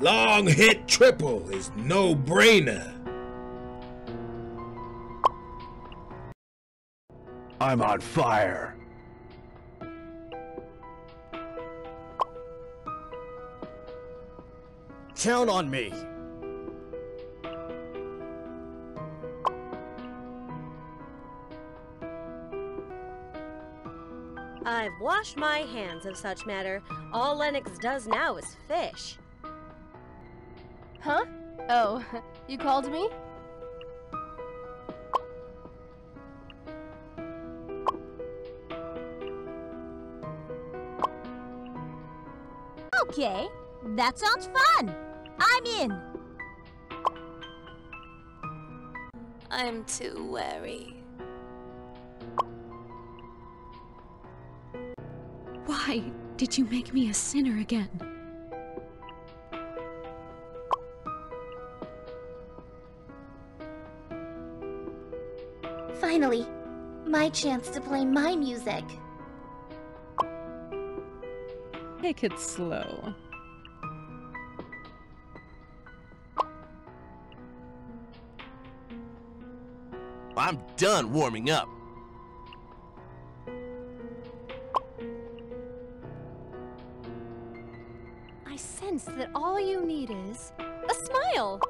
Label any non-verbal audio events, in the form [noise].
Long hit triple is no brainer. I'm on fire. Count on me. I've washed my hands of such matter. All Lennox does now is fish. Huh? Oh, [laughs] you called me? Okay, that sounds fun. I'm in. I'm too wary. Why did you make me a sinner again? Finally, my chance to play my music. Take it slow. I'm done warming up. I sense that all you need is a smile.